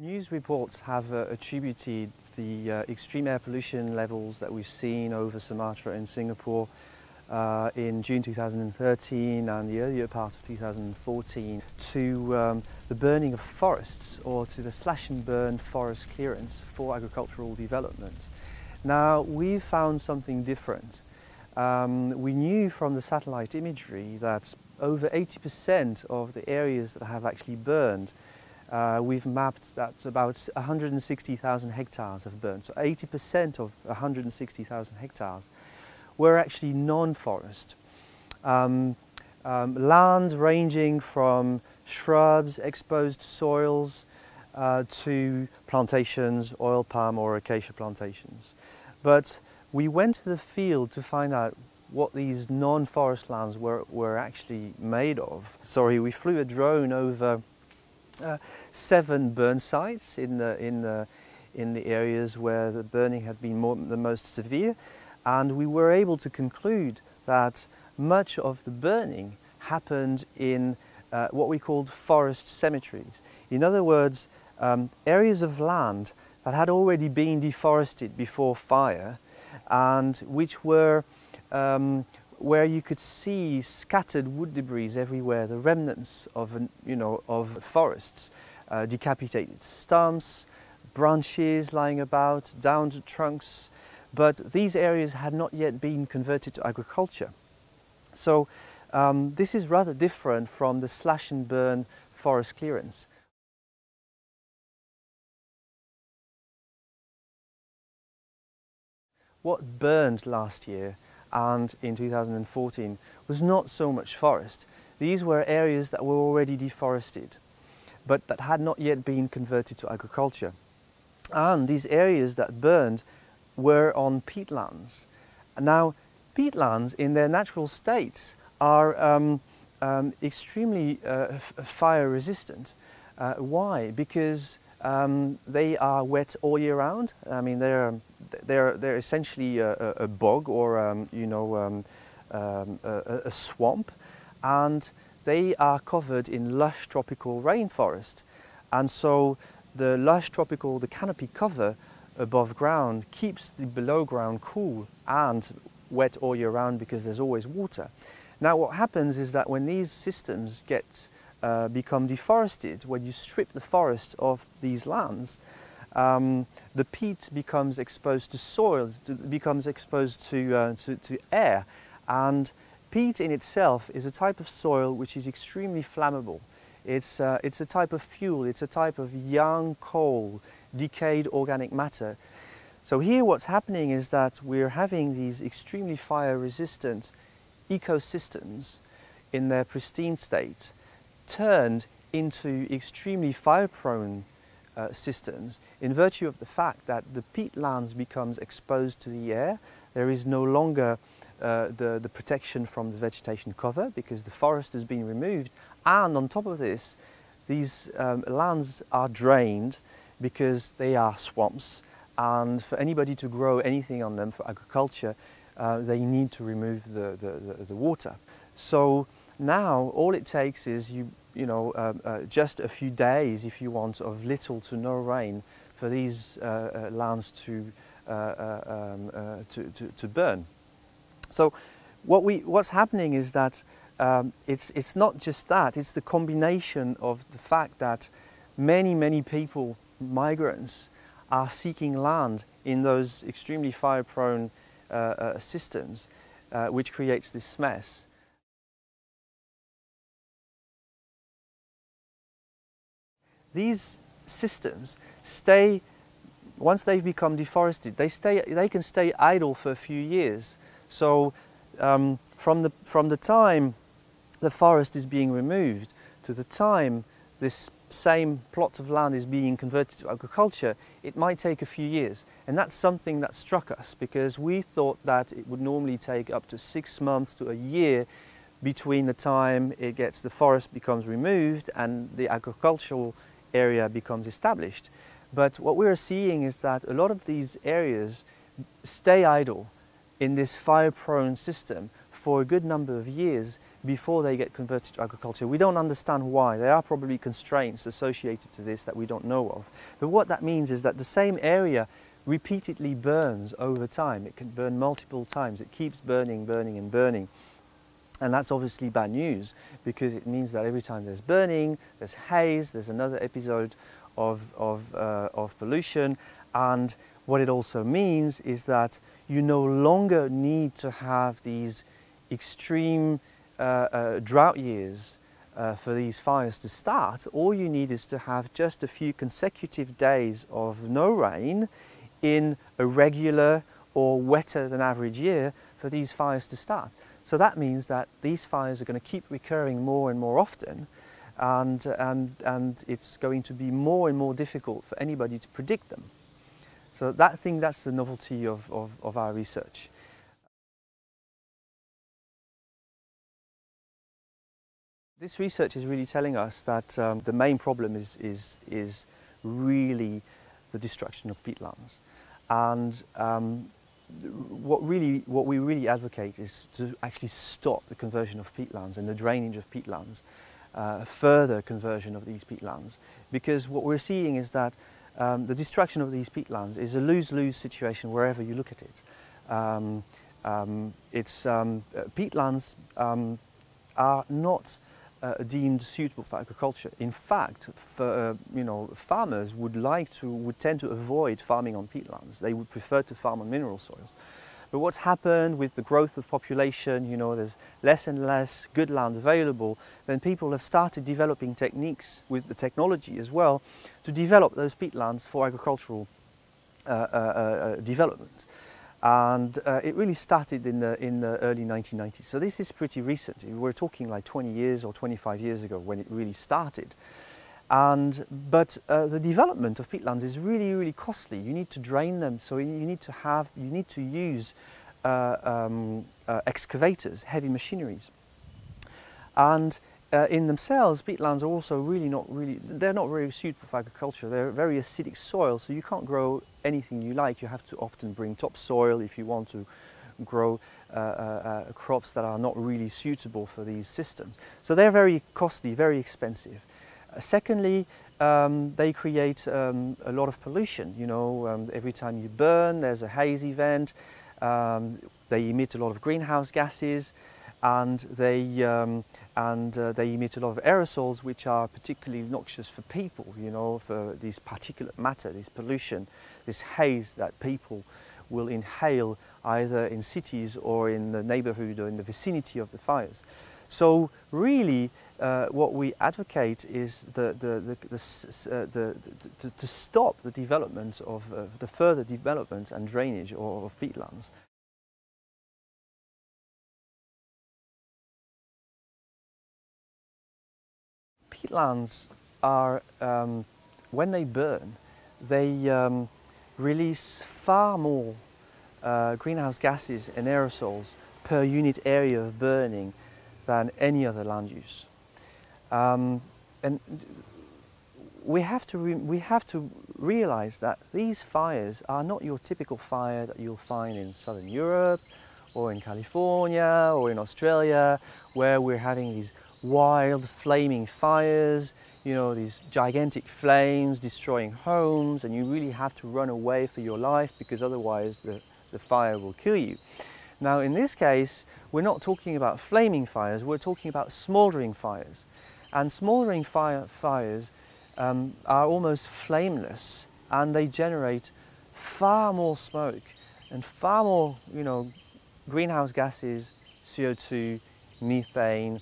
News reports have uh, attributed the uh, extreme air pollution levels that we've seen over Sumatra and Singapore uh, in June 2013 and the earlier part of 2014 to um, the burning of forests or to the slash and burn forest clearance for agricultural development. Now we've found something different. Um, we knew from the satellite imagery that over 80% of the areas that have actually burned uh, we've mapped that about 160,000 hectares have burned. So 80% of 160,000 hectares were actually non-forest. Um, um, land ranging from shrubs, exposed soils, uh, to plantations, oil palm or acacia plantations. But we went to the field to find out what these non-forest lands were, were actually made of. Sorry, we flew a drone over seven burn sites in the, in, the, in the areas where the burning had been more, the most severe and we were able to conclude that much of the burning happened in uh, what we called forest cemeteries. In other words, um, areas of land that had already been deforested before fire and which were um, where you could see scattered wood debris everywhere, the remnants of, you know, of forests, uh, decapitated stumps, branches lying about, downed trunks, but these areas had not yet been converted to agriculture. So um, this is rather different from the slash and burn forest clearance. What burned last year and in 2014 was not so much forest. These were areas that were already deforested, but that had not yet been converted to agriculture. And these areas that burned were on peatlands. Now, peatlands in their natural states are um, um, extremely uh, fire resistant. Uh, why? Because um, they are wet all year round. I mean, they're they're they're essentially a, a bog or um, you know um, um, a, a, swamp, and they are covered in lush tropical rainforest, and so the lush tropical the canopy cover above ground keeps the below ground cool and wet all year round because there's always water. Now, what happens is that when these systems get uh, become deforested, when you strip the forest of these lands, um, the peat becomes exposed to soil, to, becomes exposed to, uh, to, to, air. And peat in itself is a type of soil which is extremely flammable. It's, uh, it's a type of fuel, it's a type of young coal, decayed organic matter. So here what's happening is that we're having these extremely fire resistant ecosystems in their pristine state turned into extremely fire-prone uh, systems in virtue of the fact that the peatlands becomes exposed to the air. There is no longer uh, the, the protection from the vegetation cover because the forest has been removed and on top of this these um, lands are drained because they are swamps and for anybody to grow anything on them for agriculture uh, they need to remove the, the, the, the water. So now all it takes is you you know, uh, uh, just a few days, if you want, of little to no rain for these uh, uh lands to, uh, uh, um, to, to, to, burn. So what we, what's happening is that um, it's, it's not just that, it's the combination of the fact that many, many people, migrants, are seeking land in those extremely fire-prone systems, which creates this mess. These systems stay, once they've become deforested, they, stay, they can stay idle for a few years. So um, from, the, from the time the forest is being removed to the time this same plot of land is being converted to agriculture, it might take a few years. And that's something that struck us because we thought that it would normally take up to six months to a year between the time it gets the forest becomes removed and the agricultural area becomes established. But what we're seeing is that a lot of these areas stay idle in this fire-prone system for a good number of years before they get converted to agriculture. We don't understand why. There are probably constraints associated to this that we don't know of. But what that means is that the same area repeatedly burns over time. It can burn multiple times. It keeps burning, burning and burning. And that's obviously bad news because it means that every time there's burning, there's haze, there's another episode of, of, uh, of pollution. And what it also means is that you no longer need to have these extreme uh, uh, drought years uh, for these fires to start. All you need is to have just a few consecutive days of no rain in a regular or wetter than average year for these fires to start. So that means that these fires are going to keep recurring more and more often and, and, and it's going to be more and more difficult for anybody to predict them. So that thing, that's the novelty of, of, of our research. This research is really telling us that um, the main problem is, is, is really the destruction of peatlands. And um, what, really, what we really advocate is to actually stop the conversion of peatlands and the drainage of peatlands, uh, further conversion of these peatlands. Because what we're seeing is that um, the destruction of these peatlands is a lose-lose situation wherever you look at it. Um, um, it's, um, uh, peatlands um, are not uh, deemed suitable for agriculture. In fact, for, uh, you know, farmers would like to, would tend to avoid farming on peatlands. They would prefer to farm on mineral soils. But what's happened with the growth of population, you know, there's less and less good land available, then people have started developing techniques with the technology as well to develop those peatlands for agricultural uh, uh, uh, development and uh, it really started in the, in the early 1990s. So this is pretty recent. We're talking like 20 years or 25 years ago when it really started. And, but uh, the development of peatlands is really, really costly. You need to drain them, so you need to have, you need to use uh, um, uh, excavators, heavy machineries. And uh, in themselves, peatlands are also really not really, they're not very suitable for agriculture. They're very acidic soil, so you can't grow anything you like. You have to often bring topsoil if you want to grow uh, uh, uh, crops that are not really suitable for these systems. So they're very costly, very expensive. Uh, secondly, um, they create um, a lot of pollution. You know, um, every time you burn, there's a haze event. Um, they emit a lot of greenhouse gases and they um, and uh, they emit a lot of aerosols which are particularly noxious for people you know for this particulate matter this pollution this haze that people will inhale either in cities or in the neighborhood or in the vicinity of the fires so really uh, what we advocate is the, the, the, the, uh, the, the to stop the development of uh, the further development and drainage of, of peatlands. Peatlands are, um, when they burn, they um, release far more uh, greenhouse gases and aerosols per unit area of burning than any other land use. Um, and we have to we have to realize that these fires are not your typical fire that you'll find in southern Europe or in California or in Australia where we're having these wild flaming fires, you know, these gigantic flames destroying homes and you really have to run away for your life because otherwise the, the fire will kill you. Now in this case, we're not talking about flaming fires, we're talking about smouldering fires. And smouldering fire, fires um, are almost flameless and they generate far more smoke and far more, you know, greenhouse gases, CO2, methane,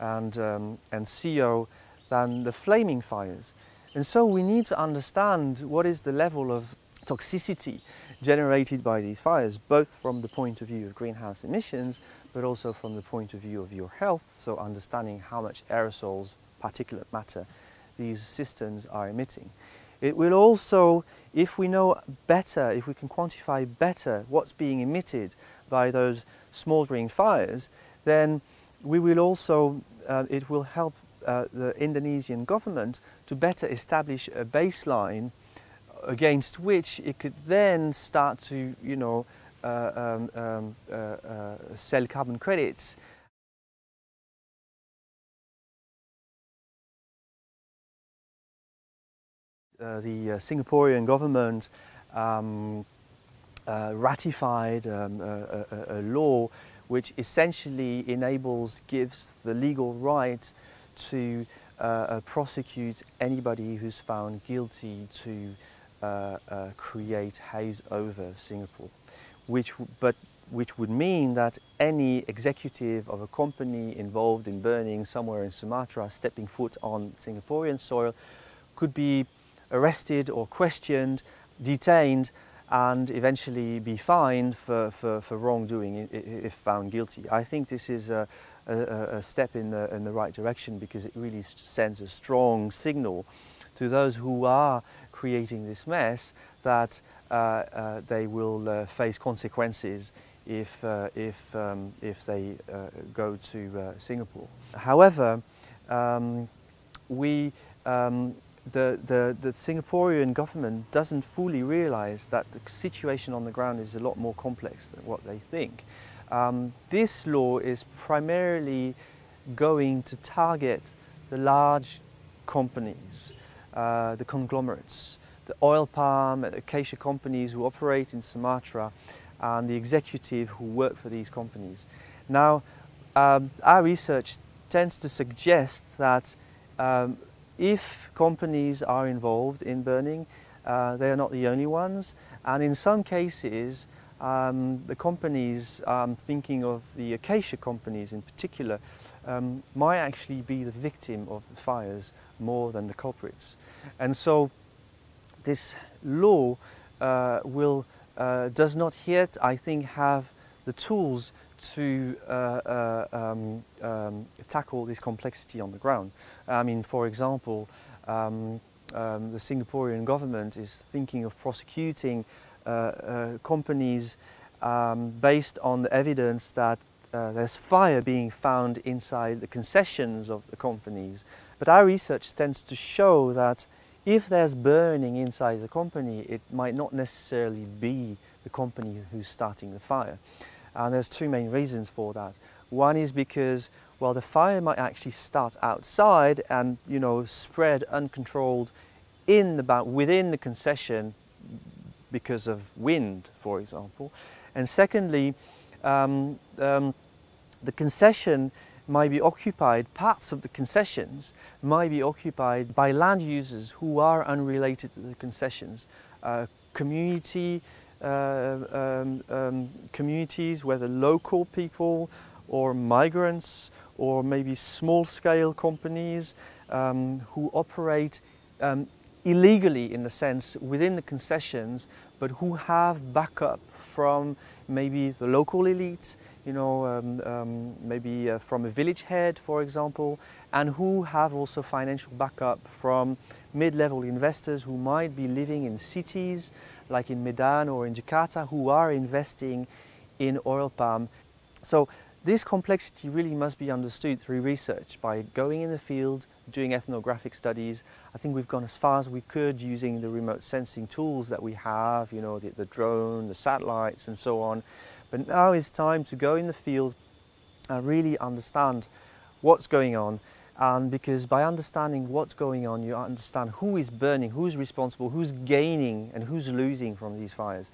and, um, and CO than the flaming fires. And so we need to understand what is the level of toxicity generated by these fires, both from the point of view of greenhouse emissions, but also from the point of view of your health, so understanding how much aerosols, particulate matter, these systems are emitting. It will also, if we know better, if we can quantify better what's being emitted by those smouldering fires, then we will also, uh, it will help uh, the Indonesian government to better establish a baseline against which it could then start to, you know, uh, um, um, uh, uh, sell carbon credits. Uh, the uh, Singaporean government um, uh, ratified um, a, a, a, law which essentially enables, gives the legal right to uh, uh, prosecute anybody who's found guilty to create haze over Singapore, which, but which would mean that any executive of a company involved in burning somewhere in Sumatra stepping foot on Singaporean soil could be arrested or questioned, detained and eventually be fined for, for, for wrongdoing if found guilty. I think this is a, a, a, step in the, in the right direction because it really sends a strong signal to those who are creating this mess that uh, uh, they will uh, face consequences if, uh, if, um, if they uh, go to uh, Singapore. However, um, we um, the, the, the Singaporean government doesn't fully realize that the situation on the ground is a lot more complex than what they think. Um, this law is primarily going to target the large companies, uh, the conglomerates, the oil palm and acacia companies who operate in Sumatra and the executive who work for these companies. Now, um, our research tends to suggest that um, if companies are involved in burning, uh, they are not the only ones. And in some cases, um, the companies, um, thinking of the acacia companies in particular, um, might actually be the victim of the fires more than the culprits. And so this law uh, will, uh, does not yet, I think, have the tools to uh, uh, um, um, tackle this complexity on the ground. I mean, for example, um, um the Singaporean government is thinking of prosecuting uh, uh, companies um, based on the evidence that uh, there's fire being found inside the concessions of the companies. But our research tends to show that if there's burning inside the company, it might not necessarily be the company who's starting the fire. And there's two main reasons for that. One is because, well, the fire might actually start outside and, you know, spread uncontrolled in the, within the concession because of wind, for example. And secondly, um, um, the concession might be occupied, parts of the concessions might be occupied by land users who are unrelated to the concessions. Uh, community um, um, communities, whether local people or migrants or maybe small-scale companies um, who operate um, illegally in the sense within the concessions but who have backup from maybe the local elite, you know, um, um, maybe uh, from a village head, for example, and who have also financial backup from mid-level investors who might be living in cities like in Medan or in Jakarta who are investing in oil palm. So this complexity really must be understood through research by going in the field, doing ethnographic studies. I think we've gone as far as we could using the remote sensing tools that we have, you know, the, the drone, the satellites and so on. But now it's time to go in the field and really understand what's going on and because by understanding what's going on you understand who is burning, who's responsible, who's gaining and who's losing from these fires.